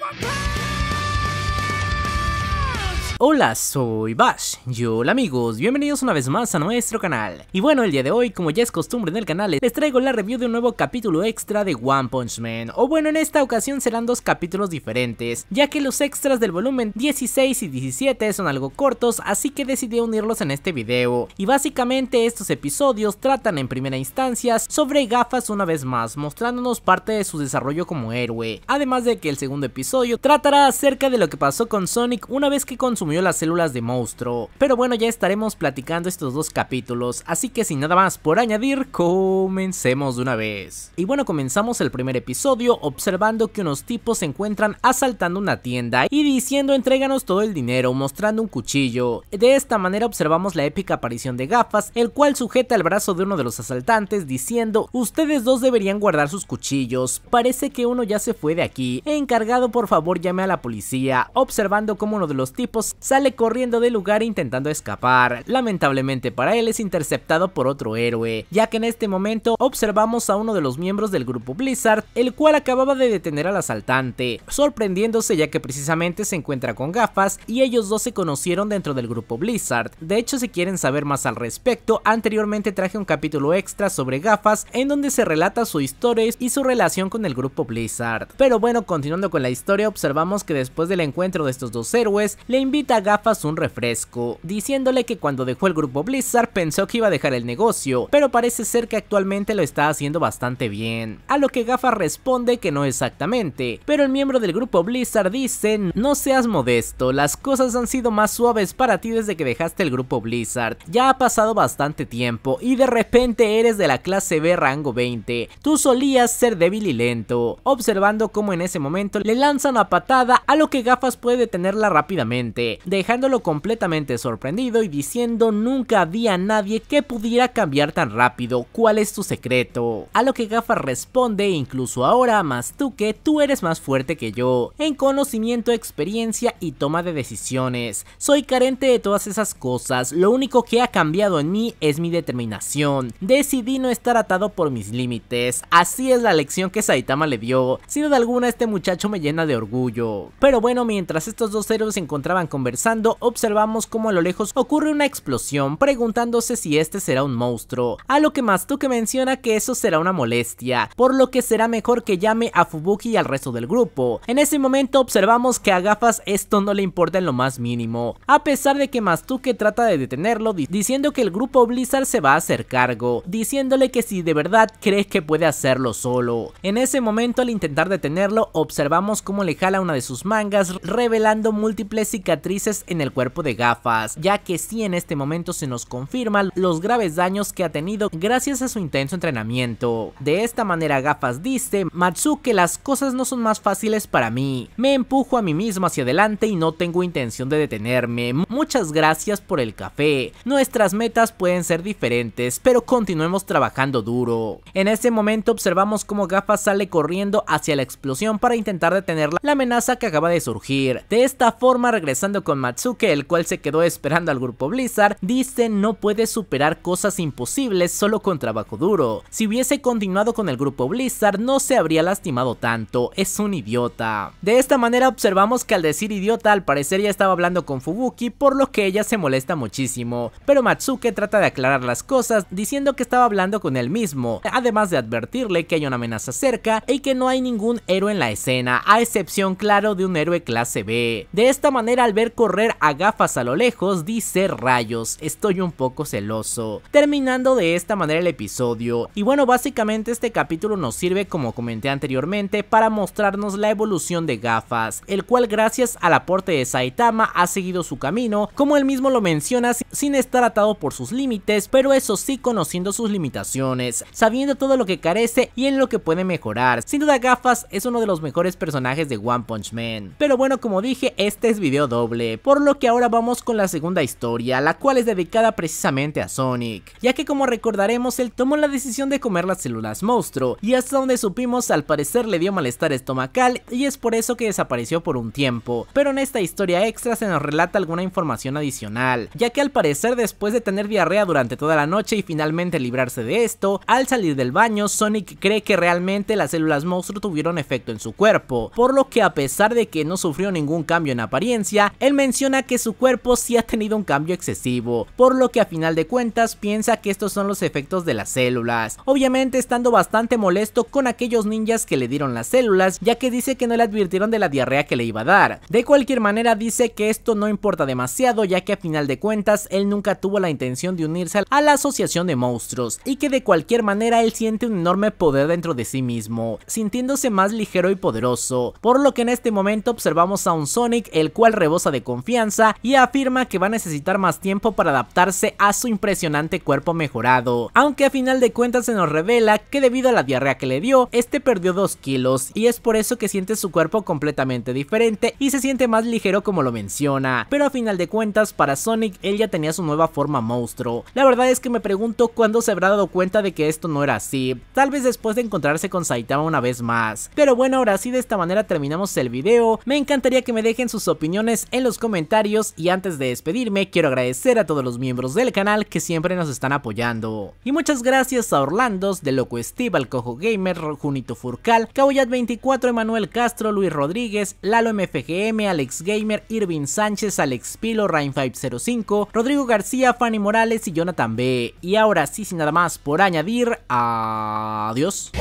my power. Hola, soy Bash, y hola amigos, bienvenidos una vez más a nuestro canal. Y bueno, el día de hoy, como ya es costumbre en el canal, les traigo la review de un nuevo capítulo extra de One Punch Man. O bueno, en esta ocasión serán dos capítulos diferentes, ya que los extras del volumen 16 y 17 son algo cortos, así que decidí unirlos en este video. Y básicamente estos episodios tratan en primera instancia sobre gafas una vez más, mostrándonos parte de su desarrollo como héroe. Además de que el segundo episodio tratará acerca de lo que pasó con Sonic una vez que consumió las células de monstruo. Pero bueno, ya estaremos platicando estos dos capítulos, así que sin nada más por añadir, comencemos de una vez. Y bueno, comenzamos el primer episodio observando que unos tipos se encuentran asaltando una tienda y diciendo entréganos todo el dinero, mostrando un cuchillo. De esta manera observamos la épica aparición de Gafas, el cual sujeta el brazo de uno de los asaltantes diciendo ustedes dos deberían guardar sus cuchillos, parece que uno ya se fue de aquí, encargado por favor llame a la policía, observando como uno de los tipos sale corriendo del lugar intentando escapar. Lamentablemente para él es interceptado por otro héroe, ya que en este momento observamos a uno de los miembros del grupo Blizzard, el cual acababa de detener al asaltante, sorprendiéndose ya que precisamente se encuentra con gafas y ellos dos se conocieron dentro del grupo Blizzard. De hecho si quieren saber más al respecto, anteriormente traje un capítulo extra sobre gafas en donde se relata su historia y su relación con el grupo Blizzard. Pero bueno, continuando con la historia, observamos que después del encuentro de estos dos héroes, le invita a Gafas un refresco, diciéndole que cuando dejó el grupo Blizzard pensó que iba a dejar el negocio, pero parece ser que actualmente lo está haciendo bastante bien. A lo que Gafas responde que no exactamente, pero el miembro del grupo Blizzard dice, no seas modesto, las cosas han sido más suaves para ti desde que dejaste el grupo Blizzard, ya ha pasado bastante tiempo y de repente eres de la clase B rango 20, tú solías ser débil y lento, observando cómo en ese momento le lanzan una patada a lo que Gafas puede detenerla rápidamente, dejándolo completamente sorprendido y diciendo nunca había nadie que pudiera cambiar tan rápido, ¿cuál es tu secreto? A lo que Gafas responde, incluso ahora, más tú que tú eres más fuerte que yo, en conocimiento, experiencia y toma de decisiones. Soy carente de todas esas cosas, lo único que ha cambiado en mí es mi determinación. Decidí no estar atado por mis límites, así es la lección que Saitama le dio, sin duda alguna este muchacho me llena de orgullo. Pero bueno, mientras estos dos héroes se encontraban conversando conversando, observamos como a lo lejos ocurre una explosión, preguntándose si este será un monstruo, a lo que Mastuke menciona que eso será una molestia, por lo que será mejor que llame a Fubuki y al resto del grupo. En ese momento observamos que a Gafas esto no le importa en lo más mínimo, a pesar de que Mastuke trata de detenerlo diciendo que el grupo Blizzard se va a hacer cargo, diciéndole que si de verdad cree que puede hacerlo solo. En ese momento al intentar detenerlo observamos cómo le jala una de sus mangas revelando múltiples cicatrices en el cuerpo de gafas, ya que sí en este momento se nos confirman los graves daños que ha tenido gracias a su intenso entrenamiento. De esta manera gafas dice, Matsuke las cosas no son más fáciles para mí, me empujo a mí mismo hacia adelante y no tengo intención de detenerme, muchas gracias por el café, nuestras metas pueden ser diferentes, pero continuemos trabajando duro. En ese momento observamos cómo gafas sale corriendo hacia la explosión para intentar detener la amenaza que acaba de surgir, de esta forma regresando con Matsuke, el cual se quedó esperando al grupo Blizzard, dice no puede superar cosas imposibles solo con trabajo duro. Si hubiese continuado con el grupo Blizzard no se habría lastimado tanto, es un idiota. De esta manera observamos que al decir idiota al parecer ya estaba hablando con Fubuki, por lo que ella se molesta muchísimo, pero Matsuke trata de aclarar las cosas diciendo que estaba hablando con él mismo, además de advertirle que hay una amenaza cerca y que no hay ningún héroe en la escena, a excepción claro de un héroe clase B. De esta manera al ver correr a gafas a lo lejos, dice rayos, estoy un poco celoso. Terminando de esta manera el episodio. Y bueno, básicamente este capítulo nos sirve, como comenté anteriormente, para mostrarnos la evolución de gafas, el cual gracias al aporte de Saitama ha seguido su camino, como él mismo lo menciona, sin estar atado por sus límites, pero eso sí conociendo sus limitaciones, sabiendo todo lo que carece y en lo que puede mejorar. Sin duda gafas es uno de los mejores personajes de One Punch Man. Pero bueno, como dije, este es video doble por lo que ahora vamos con la segunda historia, la cual es dedicada precisamente a Sonic, ya que como recordaremos él tomó la decisión de comer las células monstruo, y hasta donde supimos al parecer le dio malestar estomacal y es por eso que desapareció por un tiempo, pero en esta historia extra se nos relata alguna información adicional, ya que al parecer después de tener diarrea durante toda la noche y finalmente librarse de esto, al salir del baño Sonic cree que realmente las células monstruo tuvieron efecto en su cuerpo, por lo que a pesar de que no sufrió ningún cambio en apariencia, él menciona que su cuerpo sí ha tenido un cambio excesivo, por lo que a final de cuentas piensa que estos son los efectos de las células, obviamente estando bastante molesto con aquellos ninjas que le dieron las células, ya que dice que no le advirtieron de la diarrea que le iba a dar. De cualquier manera dice que esto no importa demasiado, ya que a final de cuentas él nunca tuvo la intención de unirse a la asociación de monstruos, y que de cualquier manera él siente un enorme poder dentro de sí mismo, sintiéndose más ligero y poderoso, por lo que en este momento observamos a un Sonic el cual rebosa de confianza y afirma que va a necesitar más tiempo para adaptarse a su impresionante cuerpo mejorado, aunque a final de cuentas se nos revela que debido a la diarrea que le dio, este perdió 2 kilos y es por eso que siente su cuerpo completamente diferente y se siente más ligero como lo menciona, pero a final de cuentas para Sonic él ya tenía su nueva forma monstruo. La verdad es que me pregunto cuándo se habrá dado cuenta de que esto no era así, tal vez después de encontrarse con Saitama una vez más. Pero bueno, ahora sí de esta manera terminamos el video, me encantaría que me dejen sus opiniones en los comentarios y antes de despedirme quiero agradecer a todos los miembros del canal que siempre nos están apoyando. Y muchas gracias a Orlandos, De Loco Steve, Al Cojo Gamer, Junito Furcal, Kauyat24, Emanuel Castro, Luis Rodríguez, Lalo MFGM, Alex Gamer, Irving Sánchez, Alex Pilo, Rain505, Rodrigo García, Fanny Morales y Jonathan B. Y ahora sí, sin nada más por añadir, adiós.